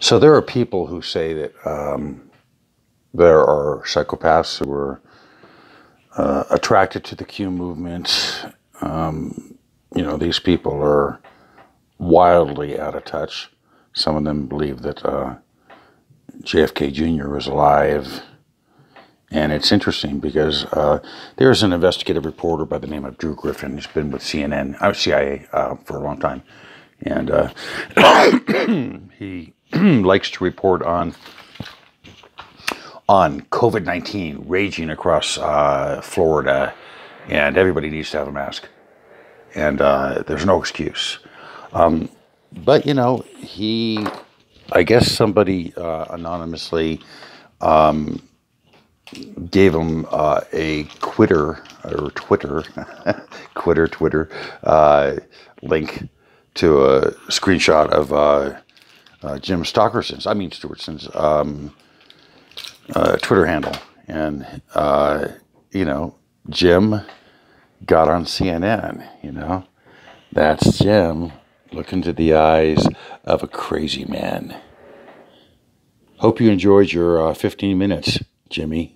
So there are people who say that um, there are psychopaths who are uh, attracted to the Q movement. Um, you know, these people are wildly out of touch. Some of them believe that uh, JFK Jr. was alive. And it's interesting because uh, there's an investigative reporter by the name of Drew Griffin who's been with CNN, uh, CIA uh, for a long time. And uh, he likes to report on on COVID 19 raging across uh, Florida, and everybody needs to have a mask. And uh, there's no excuse. Um, but, you know, he, I guess somebody uh, anonymously um, gave him uh, a Quitter or Twitter, Quitter, Twitter uh, link to a screenshot of uh, uh, Jim Stockerson's, I mean Stewartson's um, uh, Twitter handle, and uh, you know Jim got on CNN. You know that's Jim look into the eyes of a crazy man. Hope you enjoyed your uh, 15 minutes, Jimmy.